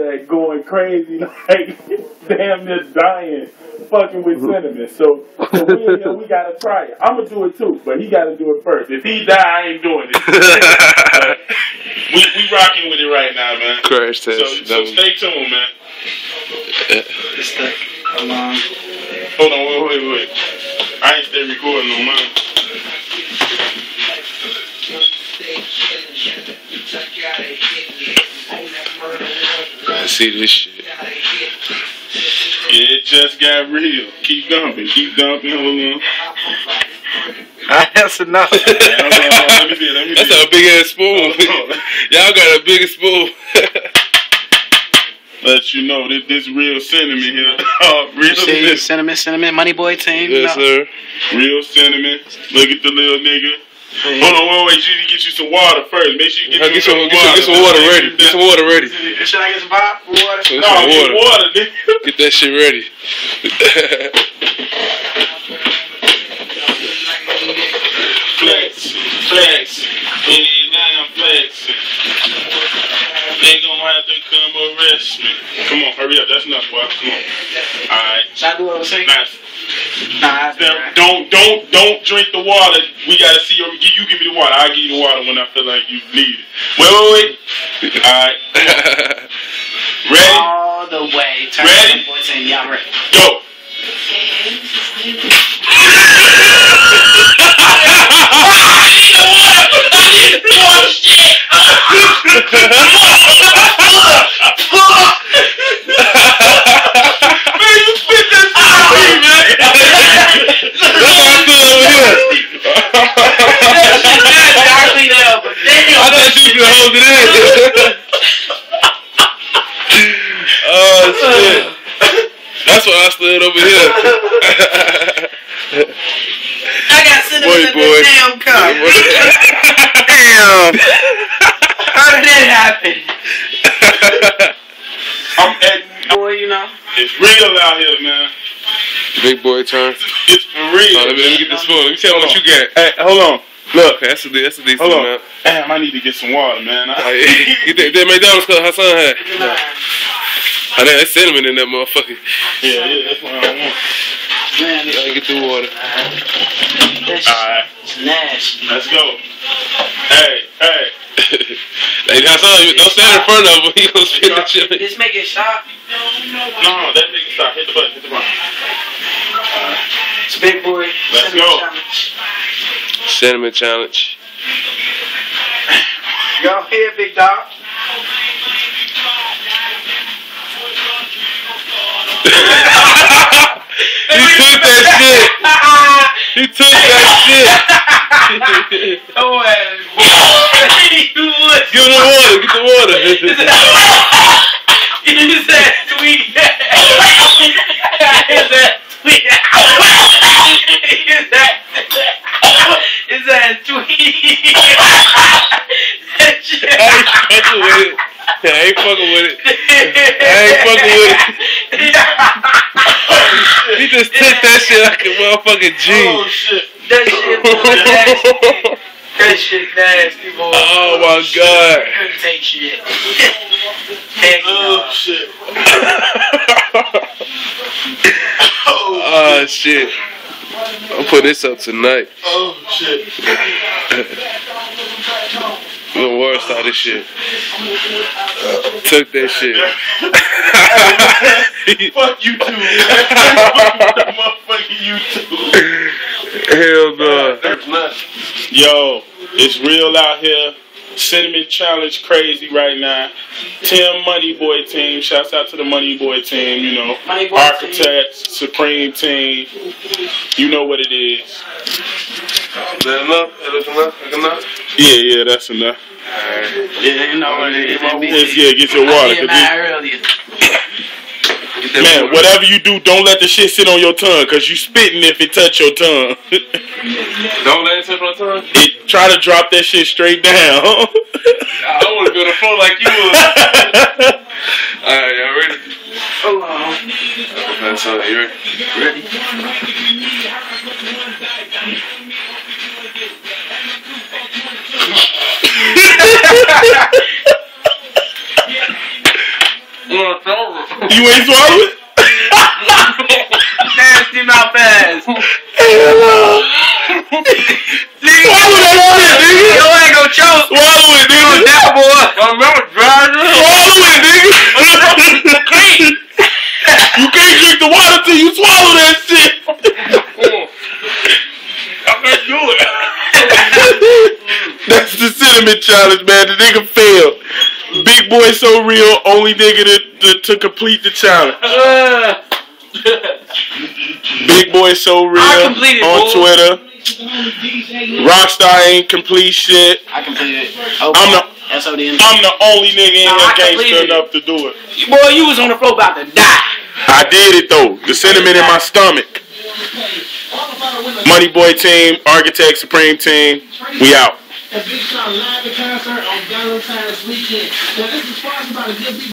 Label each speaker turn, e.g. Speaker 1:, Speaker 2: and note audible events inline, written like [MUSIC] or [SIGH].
Speaker 1: that going crazy, [LAUGHS] like damn near dying, fucking with cinnamon. So, so we, in here, we gotta try it. I'm gonna do it too, but he gotta do it first. If he die, I ain't doing it. [LAUGHS]
Speaker 2: We we rocking with it right now, man.
Speaker 3: Crash test.
Speaker 2: So, so stay tuned, man.
Speaker 4: It's the alarm.
Speaker 2: Hold on, wait, wait, wait. I ain't stay recording on mine.
Speaker 3: See this shit.
Speaker 2: It just got real. Keep dumping, keep dumping. Hold on. [LAUGHS]
Speaker 4: That's enough.
Speaker 2: Hold on, let me see. Let me
Speaker 3: That's
Speaker 2: it.
Speaker 3: a big ass spoon. [LAUGHS] Y'all got a big spoon. [LAUGHS]
Speaker 2: Let you know that this real cinnamon here. Oh, real
Speaker 4: See,
Speaker 2: cinnamon.
Speaker 4: cinnamon, cinnamon, money boy team. you
Speaker 3: yes,
Speaker 4: know.
Speaker 3: sir.
Speaker 2: Real cinnamon. Look at the little nigga. Hold on, wait, wait. You need to get you some water first. Make sure you get,
Speaker 3: Get
Speaker 2: you
Speaker 3: some, get some, get some water ready. Get some water ready.
Speaker 4: Should I get some pop? Water?
Speaker 3: Get
Speaker 2: No,
Speaker 3: some
Speaker 2: get
Speaker 3: water.
Speaker 2: water, nigga.
Speaker 3: Get that shit ready. [LAUGHS]
Speaker 2: Come on, hurry up. That's enough, boy. Come on. Alright.
Speaker 4: Should I do what I'm saying?
Speaker 2: Nice.
Speaker 4: Nah,
Speaker 2: Now, don't don't don't drink the water. We gotta see your. You, you give me the water. I'll give you the water when I feel like you need it. Wait, wait, wait. All right. [LAUGHS] Ready?
Speaker 4: all the way. Turn
Speaker 2: Ready?
Speaker 4: money boy team. Y'all ready?
Speaker 2: Go.
Speaker 3: That's why I stood over here. [LAUGHS] I
Speaker 4: got cinnamon
Speaker 3: Boy,
Speaker 4: in
Speaker 3: boy.
Speaker 4: the damn cup. [LAUGHS] damn. How did that happen? [LAUGHS]
Speaker 2: I'm at.
Speaker 4: Boy, you know.
Speaker 2: It's real out here, man.
Speaker 3: Big boy turn.
Speaker 2: It's for real.
Speaker 3: Oh, let, me, let me get the spoon. Let me tell you what you got.
Speaker 2: Hey, hold on. Look.
Speaker 3: Okay, that's a that's a decent
Speaker 2: Hold on.
Speaker 3: amount.
Speaker 2: Damn, I need to get some water, man.
Speaker 3: Oh, yeah. Get that, that McDonald's cause Hassan had.
Speaker 4: Nah.
Speaker 3: Oh, that cinnamon in that motherfucker.
Speaker 2: Yeah, yeah, that's what I want.
Speaker 4: Man, this
Speaker 3: Gotta get the water.
Speaker 4: that
Speaker 2: Alright,
Speaker 4: shit's nasty.
Speaker 2: let's go. Hey, hey. [LAUGHS]
Speaker 3: Hey, Hassan, you- don't stand in front of him. [LAUGHS] He gonna spit the shit.
Speaker 4: Just make it sharp.
Speaker 2: No, that nigga stop. Hit the button. Hit the button.
Speaker 4: It's big boy.
Speaker 2: Let's
Speaker 4: cinnamon
Speaker 2: go.
Speaker 4: challenge.
Speaker 3: Cinnamon challenge.
Speaker 4: Go ahead, big dog. [LAUGHS] [LAUGHS]
Speaker 3: He took that shit. He took that shit.
Speaker 4: Oh.
Speaker 3: Give him the water. Get the water. [LAUGHS]
Speaker 4: Is that sweet? Is that sweet? Is that is that sweet? That shit.
Speaker 3: I ain't fucking with it. I ain't fucking with it. I ain't fucking with it. He just took that shit like a motherfucking G.
Speaker 2: Oh, shit.
Speaker 4: That shit nasty. That shit nasty, boy.
Speaker 3: Oh my god.
Speaker 4: Couldn't take shit. Heck
Speaker 2: Oh,
Speaker 4: no.
Speaker 2: shit.
Speaker 3: Oh ah, shit. I'm putting this up tonight.
Speaker 2: Oh, shit.
Speaker 3: We gonna worry about this shit. Took that shit. [LAUGHS] [LAUGHS]
Speaker 2: Fuck you too. [LAUGHS] [LAUGHS] Fuck motherfucking you too.
Speaker 3: Hell no.
Speaker 2: Yo, it's real out here. Cinnamon Challenge crazy right now. Tim Money Boy team. Shouts out to the Money Boy team, you know.
Speaker 4: Money Boy
Speaker 2: Architects, Supreme team. You know what it is.
Speaker 3: Is that enough? Is that enough? Is enough?
Speaker 2: Yeah, yeah, that's enough.
Speaker 4: Yeah, you know what it is.
Speaker 2: Yes, yeah, get your
Speaker 4: I
Speaker 2: water.
Speaker 4: did
Speaker 2: 'cause this-
Speaker 4: mine earlier.
Speaker 3: Get that
Speaker 2: Man, whatever you do, don't let the shit sit on your tongue, cause you spitting if it touch your tongue. [LAUGHS]
Speaker 3: Don't let it touch my tongue.
Speaker 2: it, try to drop that shit straight down. [LAUGHS]
Speaker 3: I want to be on the floor like you was. [LAUGHS] Alright, y'all ready?
Speaker 4: Hold on.
Speaker 3: Okay, so you ready?
Speaker 4: Ready? [LAUGHS]
Speaker 2: You ain't swallow it?
Speaker 4: Nasty mouth ass.
Speaker 2: Hell no. Swallow that shit, nigga.
Speaker 4: Yo ain't gonna choke.
Speaker 2: Swallow it, nigga.
Speaker 4: That boy.
Speaker 3: I remember driving.
Speaker 2: Swallow it, nigga. you can't drink the water till you swallow that shit.
Speaker 3: I can't do it.
Speaker 2: That's the cinnamon challenge, man. The nigga failed. Big boy so real, only nigga to, to, to complete the challenge.
Speaker 4: Uh, [LAUGHS]
Speaker 2: Big boy so real
Speaker 4: I completed,
Speaker 2: on
Speaker 4: boy.
Speaker 2: Twitter. Rockstar ain't complete shit.
Speaker 4: I completed it.
Speaker 2: I'm the
Speaker 4: SODM.
Speaker 2: I'm the only nigga in
Speaker 4: Nah, I
Speaker 2: here gangster
Speaker 4: completed
Speaker 2: enough to do it.
Speaker 4: Boy, you was on the floor about to die.
Speaker 2: I did it though. The cinnamon in my stomach. Money Boy team, Architect Supreme team. We out.
Speaker 5: A big shot live concert on Valentine's weekend. Now this is sponsored by the Good.